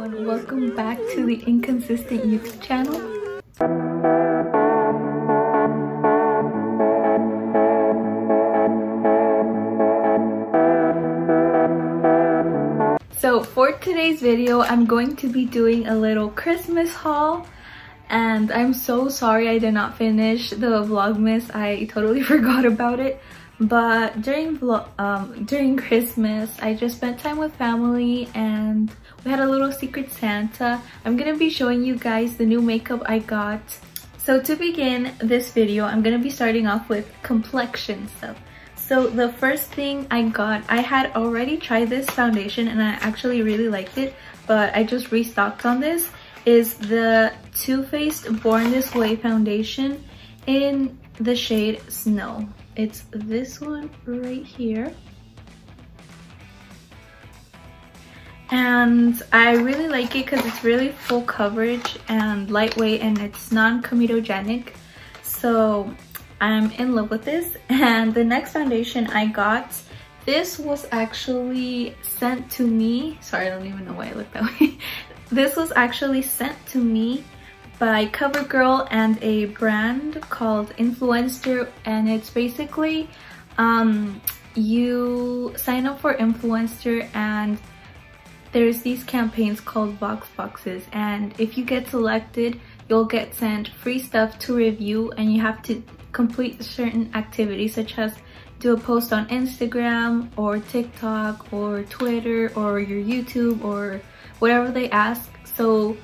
everyone, welcome back to the Inconsistent Youth channel. So for today's video, I'm going to be doing a little Christmas haul and I'm so sorry I did not finish the Vlogmas. I totally forgot about it but during um, during Christmas I just spent time with family and we had a little secret Santa. I'm gonna be showing you guys the new makeup I got. So to begin this video I'm gonna be starting off with complexion stuff. So the first thing I got, I had already tried this foundation and I actually really liked it but I just restocked on this is the Too Faced Born This Way foundation in the shade Snow. It's this one right here. And I really like it because it's really full coverage and lightweight and it's non-comedogenic. So I'm in love with this. And the next foundation I got, this was actually sent to me. Sorry, I don't even know why I look that way. this was actually sent to me by CoverGirl and a brand called Influenster and it's basically um, you sign up for Influenster and there's these campaigns called Vox Boxes and if you get selected you'll get sent free stuff to review and you have to complete certain activities such as do a post on Instagram or TikTok or Twitter or your YouTube or whatever they ask. So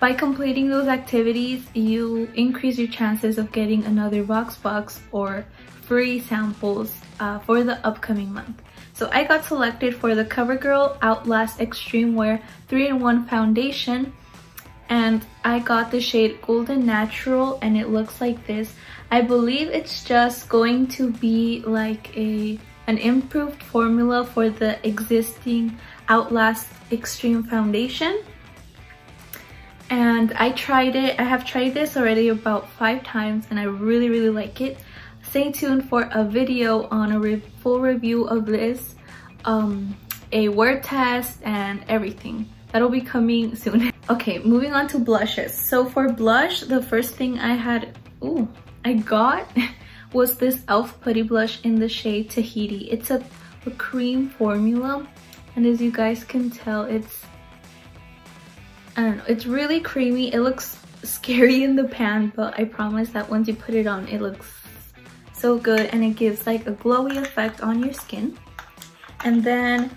by completing those activities, you increase your chances of getting another Vox Box or free samples uh, for the upcoming month. So I got selected for the CoverGirl Outlast Extreme Wear 3-in-1 Foundation and I got the shade Golden Natural and it looks like this. I believe it's just going to be like a an improved formula for the existing Outlast Extreme Foundation and I tried it. I have tried this already about five times and I really, really like it. Stay tuned for a video on a re full review of this, um, a word test and everything. That'll be coming soon. okay, moving on to blushes. So for blush, the first thing I had, ooh, I got was this e.l.f. Putty Blush in the shade Tahiti. It's a, a cream formula and as you guys can tell, it's Don't know, it's really creamy. It looks scary in the pan, but I promise that once you put it on, it looks so good and it gives like a glowy effect on your skin. And then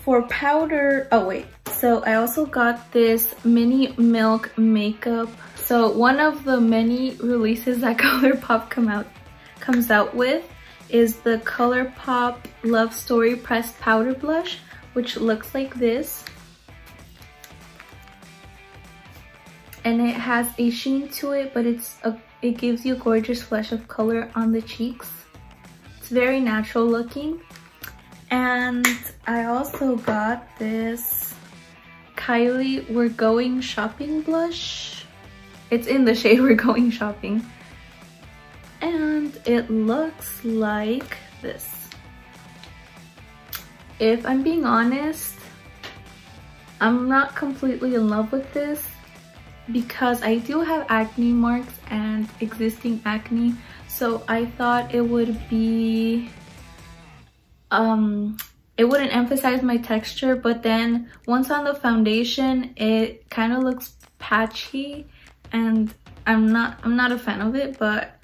for powder, oh wait, so I also got this mini milk makeup. So one of the many releases that ColourPop come out comes out with is the ColourPop Love Story Pressed Powder Blush, which looks like this. And it has a sheen to it but it's a it gives you a gorgeous flush of color on the cheeks. It's very natural looking. And I also got this Kylie We're Going Shopping blush. It's in the shade We're Going Shopping. And it looks like this. If I'm being honest I'm not completely in love with this because I do have acne marks and existing acne so I thought it would be um it wouldn't emphasize my texture but then once on the foundation it kind of looks patchy and I'm not I'm not a fan of it but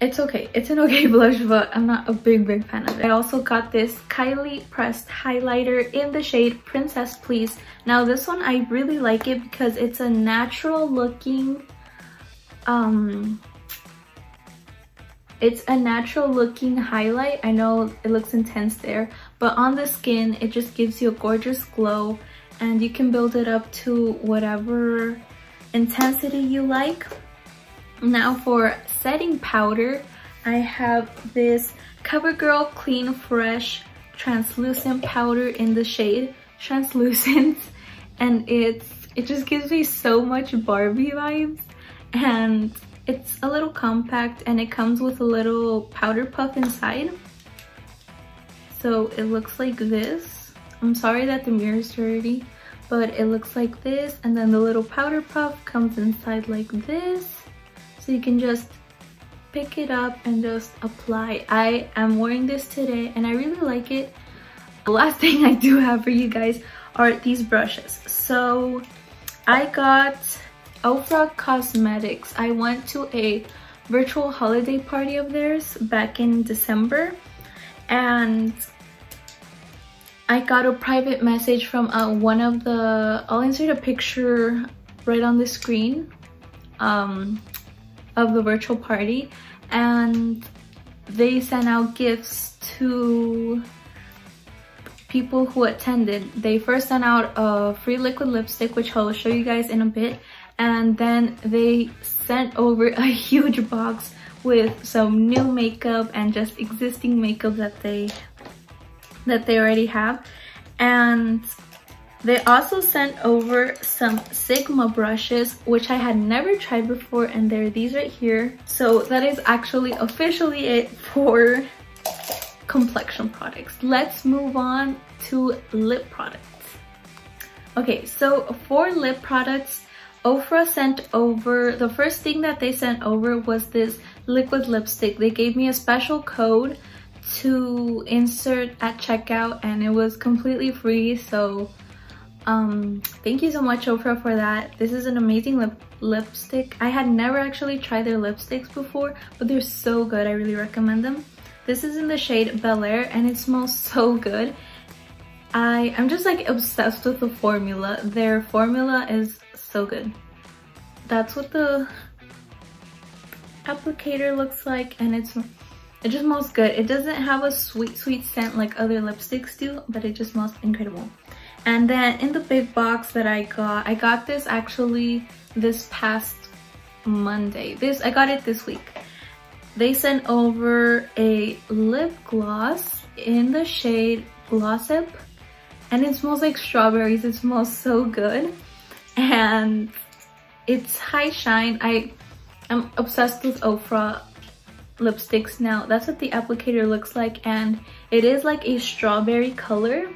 it's okay. It's an okay blush, but I'm not a big, big fan of it. I also got this Kylie pressed highlighter in the shade Princess Please. Now this one, I really like it because it's a natural looking, um, it's a natural looking highlight. I know it looks intense there, but on the skin, it just gives you a gorgeous glow and you can build it up to whatever intensity you like. Now for setting powder, I have this CoverGirl Clean Fresh translucent powder in the shade translucent and it's it just gives me so much Barbie vibes and it's a little compact and it comes with a little powder puff inside so it looks like this I'm sorry that the mirror is dirty, but it looks like this. And then the little powder puff comes inside like this. So you can just pick it up and just apply. I am wearing this today and I really like it. The last thing I do have for you guys are these brushes. So I got Ofra Cosmetics. I went to a virtual holiday party of theirs back in December and I got a private message from uh, one of the, I'll insert a picture right on the screen um, of the virtual party and they sent out gifts to people who attended. They first sent out a free liquid lipstick, which I'll show you guys in a bit. And then they sent over a huge box with some new makeup and just existing makeup that they that they already have. And they also sent over some Sigma brushes, which I had never tried before, and they're these right here. So that is actually officially it for complexion products. Let's move on to lip products. Okay, so for lip products, Ofra sent over, the first thing that they sent over was this liquid lipstick. They gave me a special code to insert at checkout and it was completely free so um thank you so much Ofra for that. This is an amazing lip lipstick. I had never actually tried their lipsticks before but they're so good. I really recommend them. This is in the shade Bel Air and it smells so good. I I'm just like obsessed with the formula. Their formula is so good. That's what the applicator looks like and it's it just smells good. It doesn't have a sweet, sweet scent like other lipsticks do, but it just smells incredible. And then in the big box that I got, I got this actually this past Monday. This I got it this week. They sent over a lip gloss in the shade Glossip and it smells like strawberries. It smells so good and it's high shine. I am obsessed with Ofra lipsticks now. That's what the applicator looks like and it is like a strawberry color.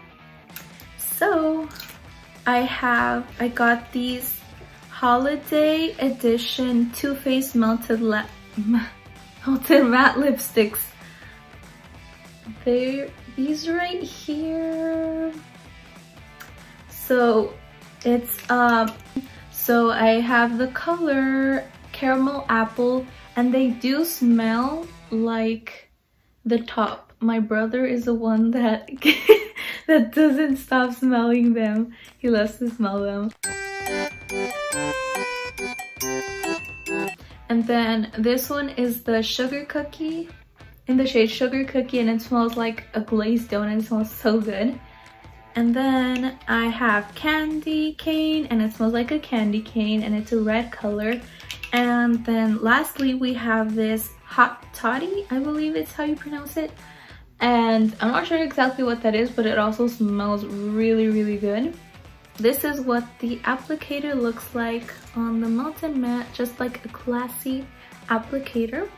So I have, I got these holiday edition Too Faced Melted, Melted Matte Lipsticks. They're these right here. So it's, um, so I have the color Caramel Apple and they do smell like the top. My brother is the one that that doesn't stop smelling them. He loves to smell them. And then this one is the sugar cookie in the shade sugar cookie and it smells like a glazed donut. It smells so good. And then I have candy cane and it smells like a candy cane and it's a red color. And then lastly, we have this hot toddy, I believe it's how you pronounce it. And I'm not sure exactly what that is, but it also smells really, really good. This is what the applicator looks like on the Melted Matte, just like a classy applicator.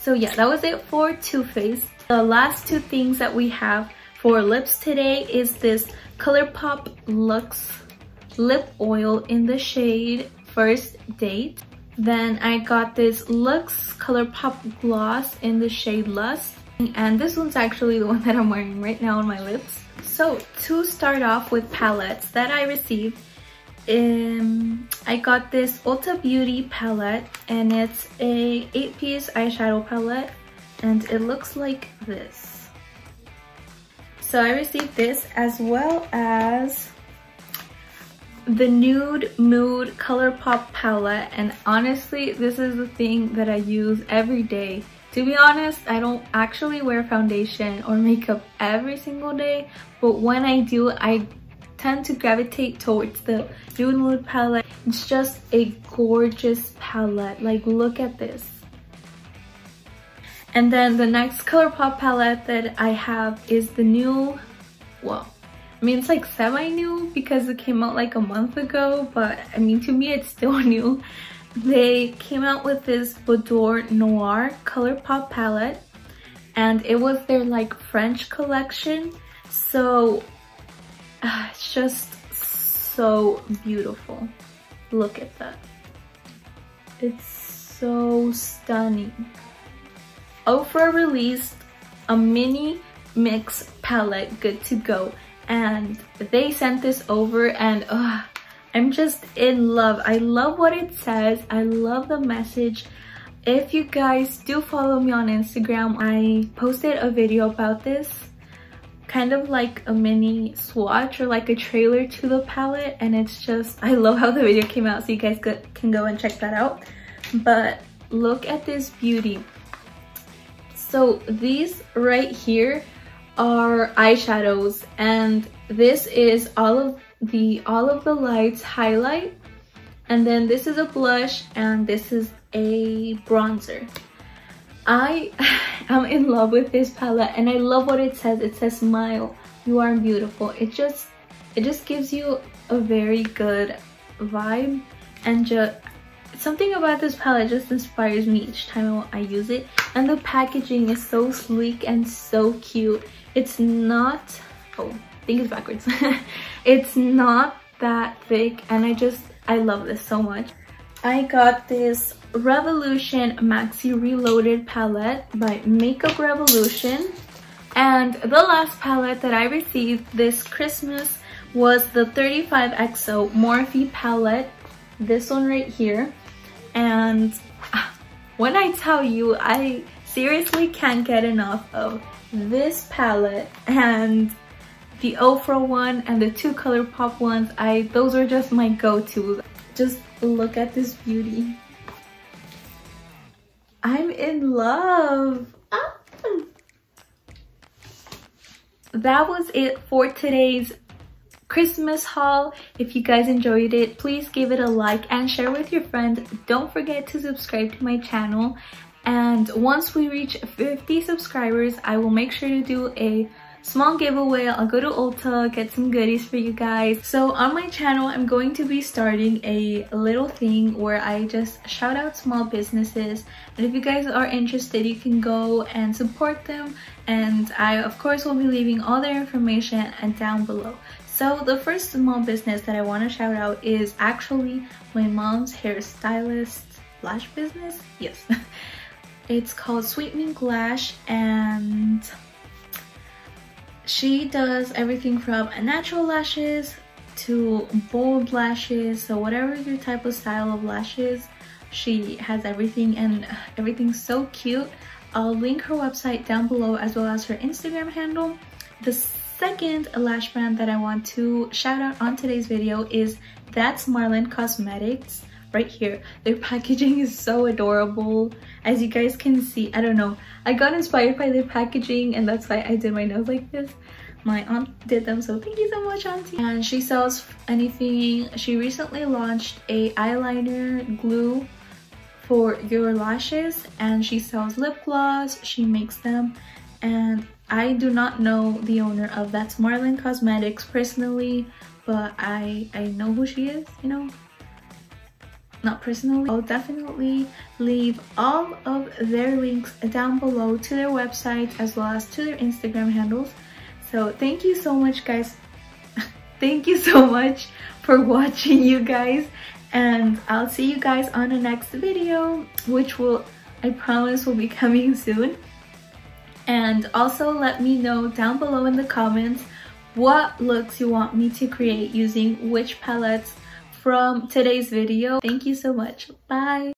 So yeah, that was it for Too Faced. The last two things that we have for lips today is this ColourPop Luxe Lip Oil in the shade first date. Then I got this Luxe ColourPop Gloss in the shade Lust. And this one's actually the one that I'm wearing right now on my lips. So to start off with palettes that I received, um, I got this Ulta Beauty palette and it's a 8-piece eyeshadow palette and it looks like this. So I received this as well as the Nude Mood ColourPop palette and honestly this is the thing that I use every day. To be honest, I don't actually wear foundation or makeup every single day but when I do I tend to gravitate towards the Nude Mood palette. It's just a gorgeous palette like look at this. And then the next ColourPop palette that I have is the new, well, I mean, it's like semi-new because it came out like a month ago, but I mean, to me, it's still new. They came out with this Boudoir Noir ColourPop palette and it was their like French collection. So uh, it's just so beautiful. Look at that. It's so stunning. Ofra released a mini mix palette good to go and they sent this over and uh, I'm just in love. I love what it says. I love the message. If you guys do follow me on Instagram, I posted a video about this kind of like a mini swatch or like a trailer to the palette and it's just I love how the video came out so you guys can go and check that out but look at this beauty so these right here are eyeshadows and this is all of the all of the lights highlight. And then this is a blush and this is a bronzer. I am in love with this palette and I love what it says. It says smile you are beautiful. It just it just gives you a very good vibe and just something about this palette just inspires me each time I use it. And the packaging is so sleek and so cute. It's not, oh, think it's backwards. it's not that thick and I just, I love this so much. I got this Revolution Maxi Reloaded palette by Makeup Revolution. And the last palette that I received this Christmas was the 35XO Morphe palette. This one right here. And when I tell you, I seriously can't get enough of this palette and the Ofra one and the two ColourPop ones, I those are just my go-tos. Just look at this beauty. I'm in love. Ah. That was it for today's Christmas haul. If you guys enjoyed it, please give it a like and share with your friends. Don't forget to subscribe to my channel and once we reach 50 subscribers, I will make sure to do a small giveaway. I'll go to Ulta, get some goodies for you guys. So on my channel, I'm going to be starting a little thing where I just shout out small businesses. And if you guys are interested, you can go and support them. And I, of course, will be leaving all their information down below. So the first small business that I want to shout out is actually my mom's hairstylist lash business. Yes. It's called Sweet Mink Lash and she does everything from natural lashes to bold lashes. So whatever your type of style of lashes, she has everything and everything's so cute. I'll link her website down below as well as her Instagram handle. The second lash brand that I want to shout out on today's video is That's Marilyn Cosmetics right here. Their packaging is so adorable. As you guys can see, I don't know. I got inspired by their packaging and that's why I did my nails like this. My aunt did them, so thank you so much, auntie. And she sells anything. She recently launched a eyeliner glue for your lashes and she sells lip gloss. She makes them and I do not know the owner of That's Marilyn Cosmetics personally, but I, I know who she is, you know, not personally. I'll definitely leave all of their links down below to their website as well as to their Instagram handles. So thank you so much guys. thank you so much for watching you guys and I'll see you guys on the next video which will I promise will be coming soon. And also let me know down below in the comments what looks you want me to create using which palettes from today's video. Thank you so much. Bye.